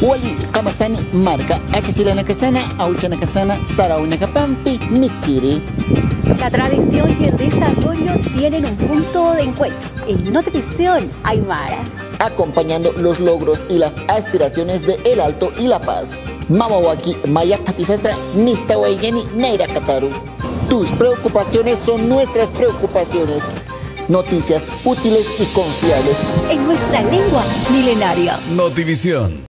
wali marca La tradición y el desarrollo tienen un punto de encuentro en Notivisión Aymara. acompañando los logros y las aspiraciones de El Alto y La Paz. Mamawaki Mayak Tapisasa Mistawaigeni Neira Kataru. Tus preocupaciones son nuestras preocupaciones. Noticias útiles y confiables. En nuestra lengua milenaria. Notivisión.